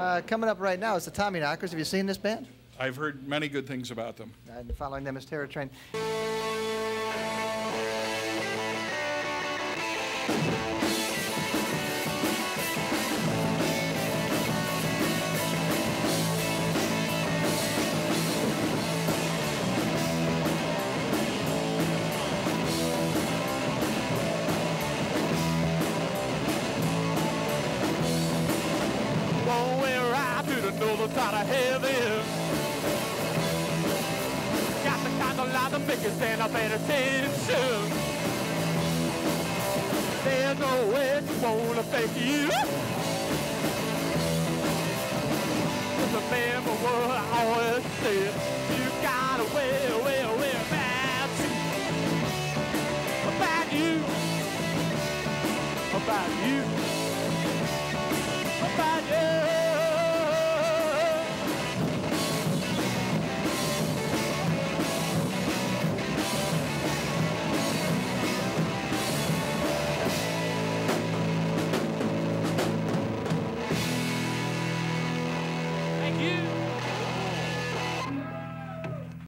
Uh, coming up right now is the Tommy Knockers. Have you seen this band? I've heard many good things about them. I've been following them as Terror Train. To side of heaven. Got the kind of light that make you stand up at attention. There's no way she wanna thank you. Just remember what I always said. You got a way, way, way. About you. About you. About you.